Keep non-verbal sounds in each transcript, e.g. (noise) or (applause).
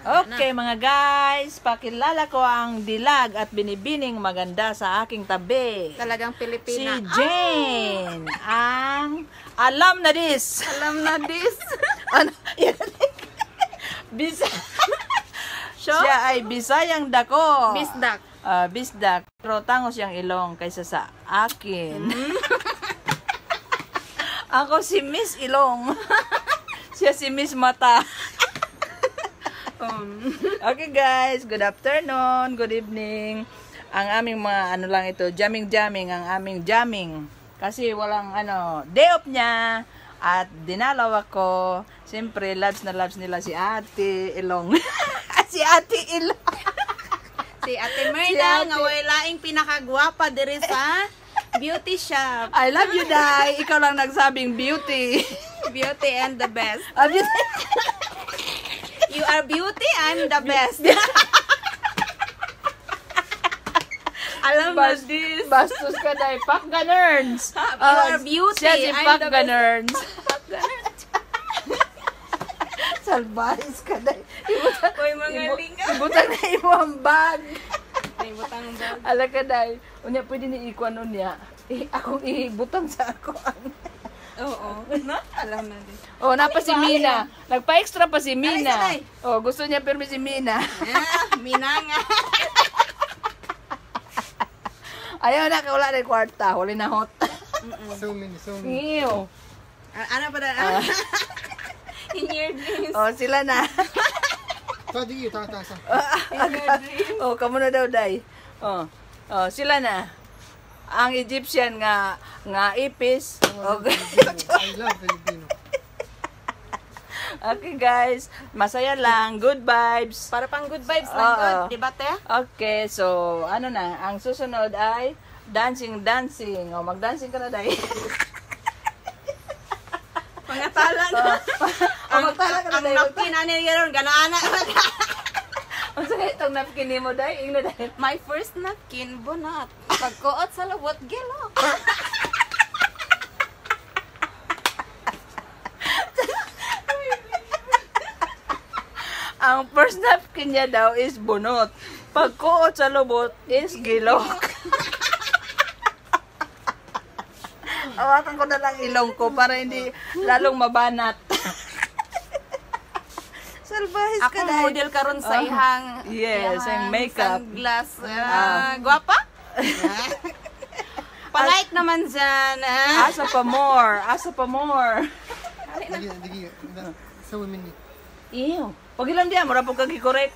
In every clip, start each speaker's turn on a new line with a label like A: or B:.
A: Okay mga guys, pakilala ko ang dilag at binibining maganda sa aking tabi.
B: Talagang
A: Si
B: Pilipina.
A: Jane, ang alam na dis.
B: Alam na this. (laughs)
A: ano? Bisa. (laughs)
B: Sure?
A: Siya ay Bisayang dako.
B: Bisdak.
A: Ah, bisdak. Pero tangos yung ilong kaysa sa akin. (laughs) Ako si Miss Ilong. Siya si Miss Mata.
B: Um, (laughs)
A: Okay guys, good afternoon, good evening. Ang aming mga ano lang ito, jamming-jamming, ang aming jamming. Kasi walang ano, day off niya. At dinalaw ako. Siyempre, loves na loves nila si Ate Ilong. (laughs) si Ate Ilong. (laughs)
B: si Ate
A: Si
B: Merda,
A: Ate.
B: nga walaing pinakagwapa diri sa beauty shop.
A: I love you, Dai. Ikaw lang nagsabing beauty.
B: Beauty and the best.
A: Ah, beauty.
B: You are beauty, I'm (laughs) the best. Alam mo
A: Bas-
B: this.
A: Bastos ka, Dai. Pack Ganerns.
B: You are beauty,
A: Siya si
B: I'm
A: Pack
B: the best.
A: Ganerns. Salbaris ka, Dai. Ibutan,
B: Uy, mga
A: ibu-
B: linga.
A: ibutan na imo ang bag.
B: Ay, butang bag.
A: Ala ka, Dai. Unya, pwede ni ikuan unya. Eh, akong ibutang sa ako.
B: Oo. Na? Alam na din.
A: oh, napa si
B: ba?
A: Mina. Nagpa-extra pa si Mina.
B: salay.
A: Oh, gusto niya pero si Mina.
B: Ah, minanga. (laughs)
A: Ayaw na, wala na yung kwarta. Wala na hot.
C: So many, so many.
A: Ew.
B: Ano pa na? Ah. (laughs) In your dreams.
A: Oh, sila na. (laughs)
C: Tadi yun, tata sa.
B: In your dreams.
A: oh, kamo na daw, Day. Oh. Oh, sila na. Ang Egyptian nga nga ipis. Okay.
C: I love Filipino.
A: okay, guys. Masaya lang. Good vibes.
B: Para pang good vibes lang,
A: Oo.
B: good. Diba, te?
A: Okay, so ano na, ang susunod ay dancing dancing. Oh, mag-dancing ka na, Day.
B: Pangatala na.
A: oh, (laughs) magtala ka na,
B: Ang
A: Day.
B: napkin, ano yung gano'n, ganaana.
A: Ang sakit (laughs) itong napkin mo, Day. Ingno, Day. (laughs)
B: My first napkin, bunot. Pagkuot sa lawot, gelo. (laughs)
A: Ang first napkin niya daw is bunot. Pagkuot sa lubot is gilok. Awakan ko na lang ilong ko para hindi lalong mabanat. Salbahis
B: Ako
A: ka dahil.
B: model karon sa
A: Oh.
B: ihang
A: Yes,
B: ihang
A: ang makeup.
B: Sunglass.
A: Ah.
B: Ah, Gwapa? (laughs) Palike naman dyan. ah.
A: Asa pa more, asa pa more.
C: Digi, digi. So many.
A: Ew. Pag ilang diyan, mura po kagi-correct.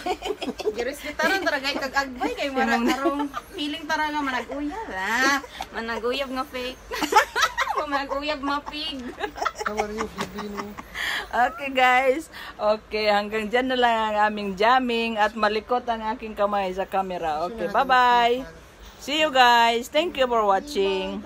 A: (laughs)
B: Giris ni taron taragay kag agbay kay mara karong feeling tara nga manag-uyab ah. Manag-uyab nga fake. (laughs) Manag-uyab mapig.
C: How are you, Filipino?
A: Okay guys, okay hanggang dyan na lang ang aming jamming at malikot ang aking kamay sa camera. Okay, bye-bye. See you guys. Thank you for watching.